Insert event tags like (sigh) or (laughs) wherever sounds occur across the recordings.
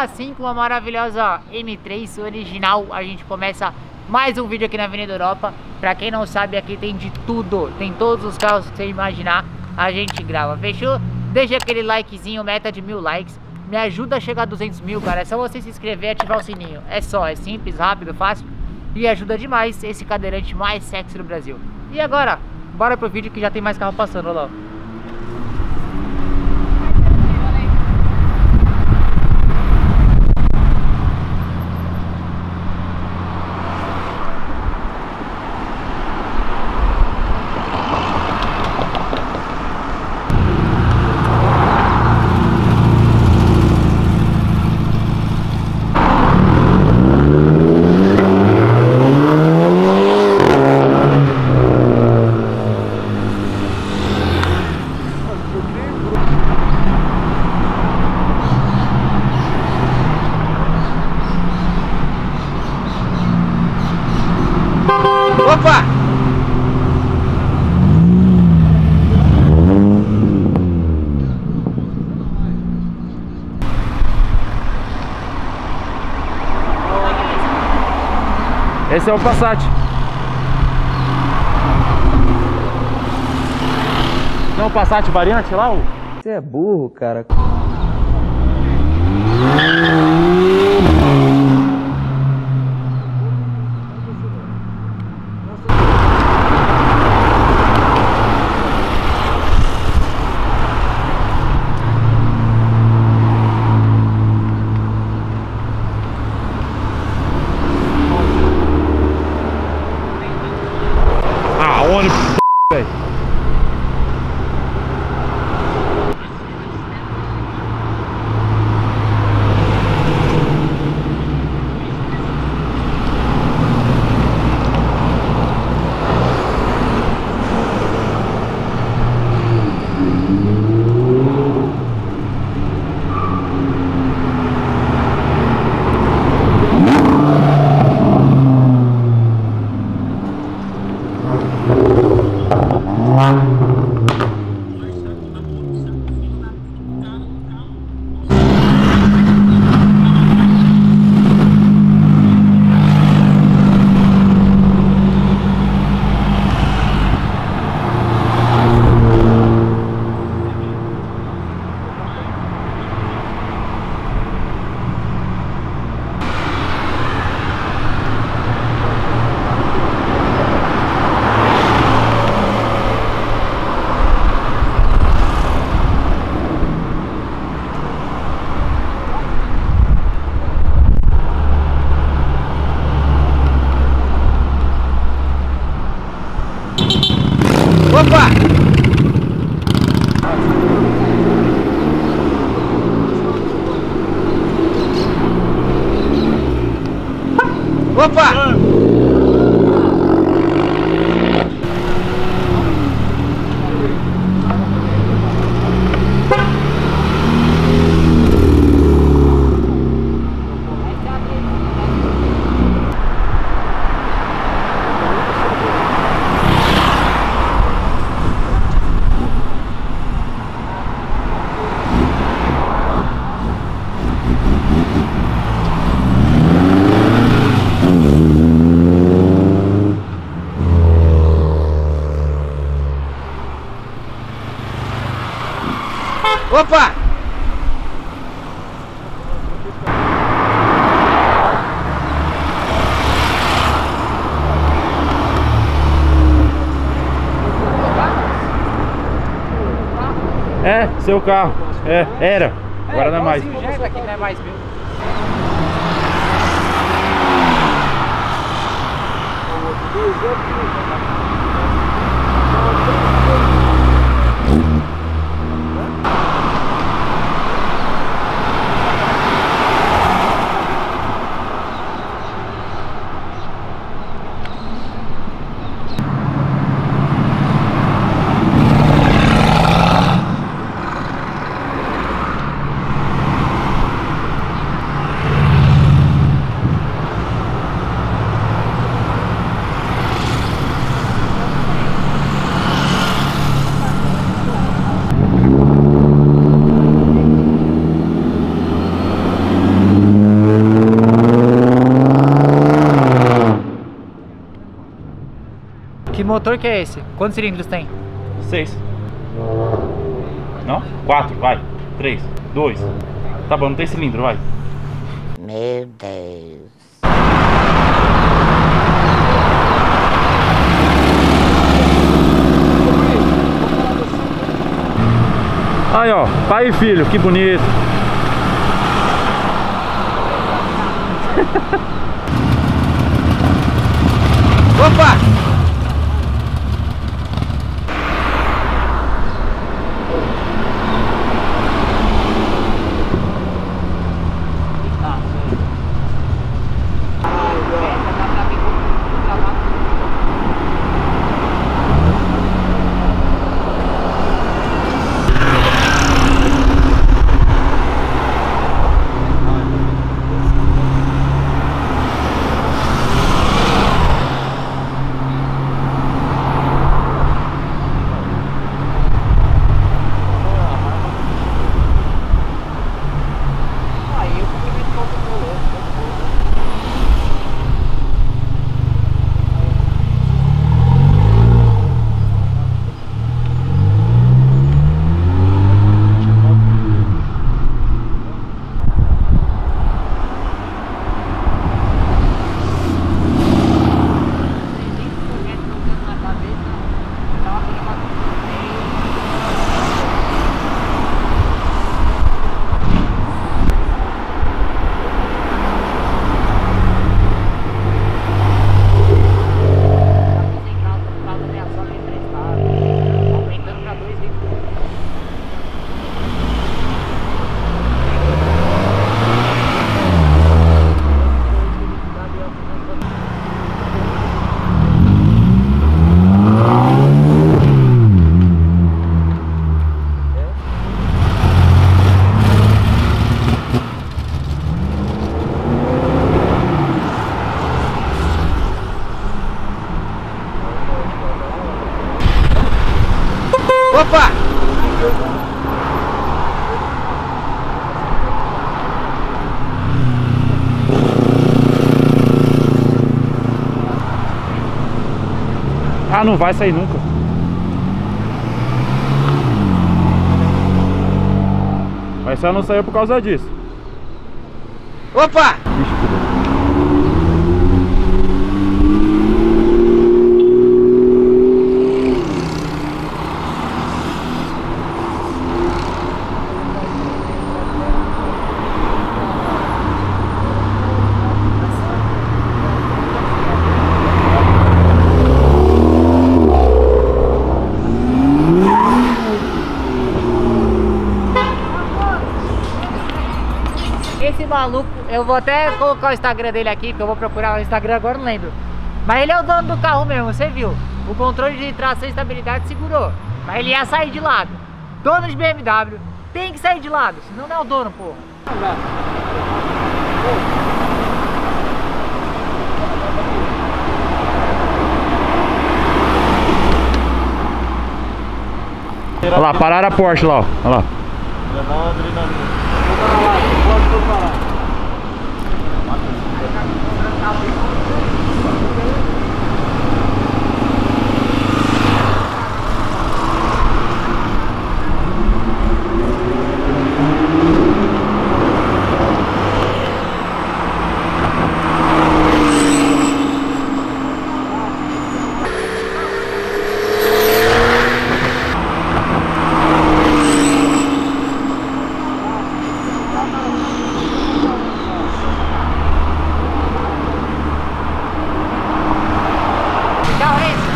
assim com a maravilhosa M3 original, a gente começa mais um vídeo aqui na Avenida Europa. Pra quem não sabe, aqui tem de tudo, tem todos os carros que você imaginar, a gente grava, fechou? Deixa aquele likezinho, meta de mil likes. Me ajuda a chegar a 200 mil, cara. É só você se inscrever e ativar o sininho. É só, é simples, rápido, fácil. E ajuda demais esse cadeirante mais sexy do Brasil. E agora, bora pro vídeo que já tem mais carro passando, olha lá. Opa! Esse é o Passat. Não, o Passat variante lá? Você é burro, cara. Ah, ônibus, velho. Opa! Opa! seu carro. É, era. Agora não é mais. Motor que é esse? Quantos cilindros tem? Seis. Não? Quatro, vai. Três, dois. Tá bom, não tem cilindro, vai. Meu Deus. Aí, ó, pai e filho, que bonito. (laughs) Ah, não vai sair nunca. Mas só não saiu por causa disso. Opa! Ixi, fudeu. Esse maluco, eu vou até colocar o Instagram dele aqui, porque eu vou procurar o Instagram agora, não lembro. Mas ele é o dono do carro mesmo, você viu? O controle de tração e estabilidade segurou. Mas ele ia sair de lado. Dono de BMW tem que sair de lado, senão não é o dono, porra. Olha lá, pararam a Porsche lá, ó. Olha lá. Que carro é esse?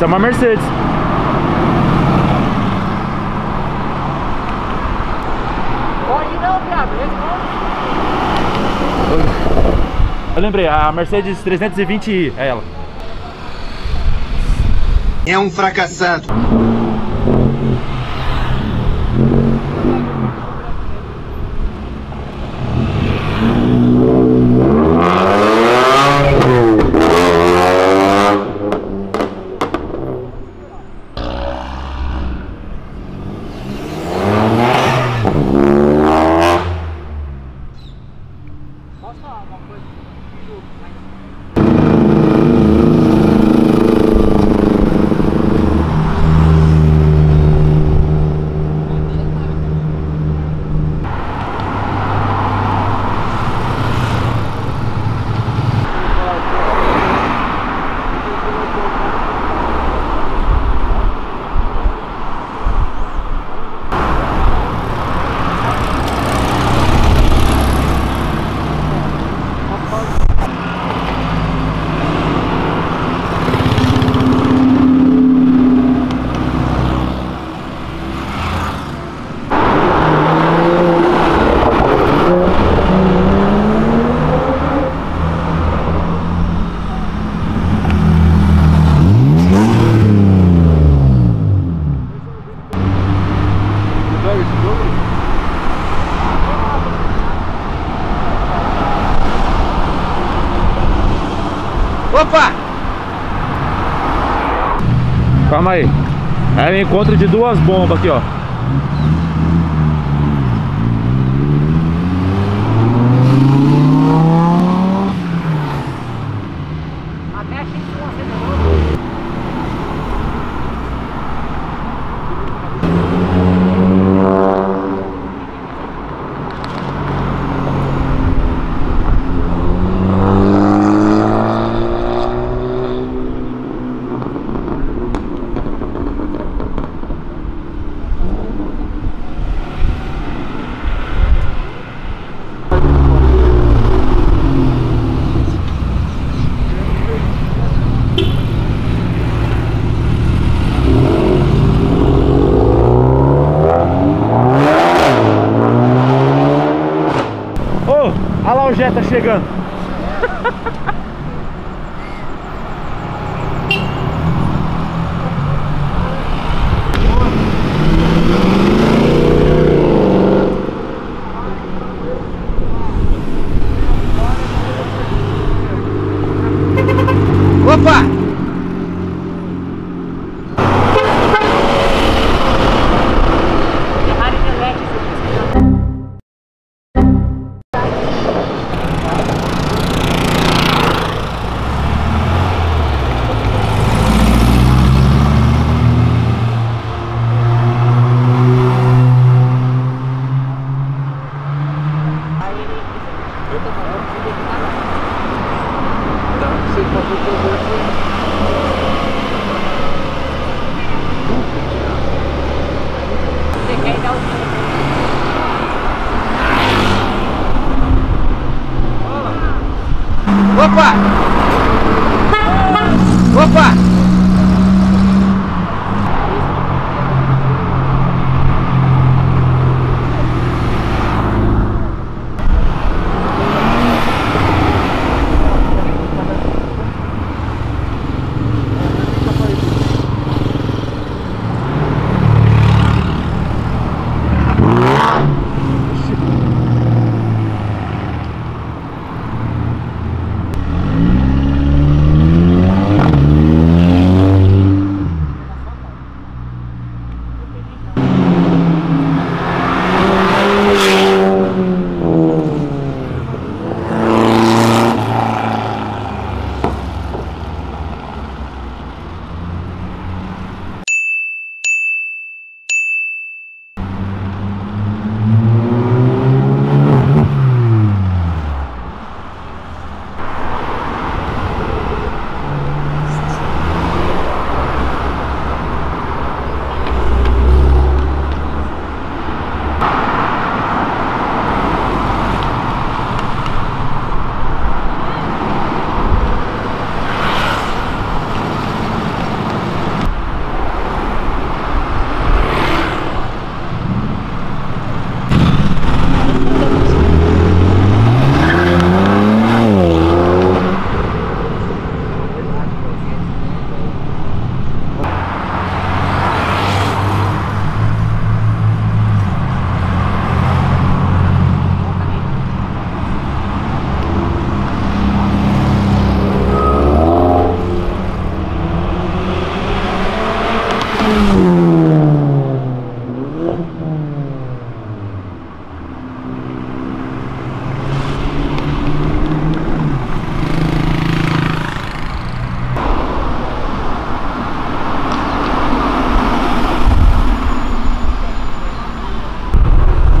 Essa é uma Mercedes. Pode não, viado. Responde. Eu lembrei, a Mercedes 320i é ela. É um fracassado. Posso falar uma coisa? Opa! Calma aí. É o encontro de duas bombas aqui, ó. Até achei que chegando. Opa! Ferrari Delete, você disse. Você quer dar o Opa! Opa!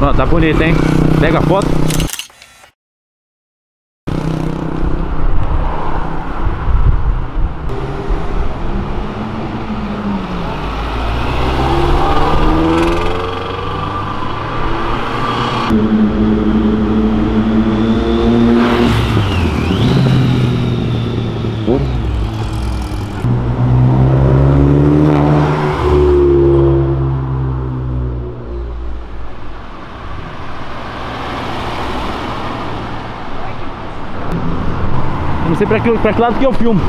Mano, tá bonito, hein? Pega a foto. Eu não sei pra que, pra que lado que eu filmo.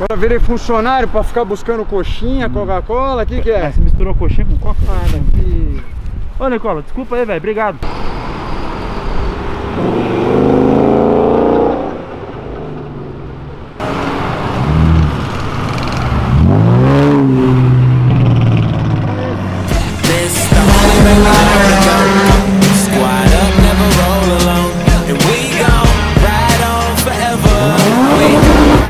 Agora virei funcionário pra ficar buscando coxinha, Coca-Cola, o que que É, é? você misturou coxinha com coca? Ah, daqui. Ô, Nicola, desculpa aí, velho. Obrigado.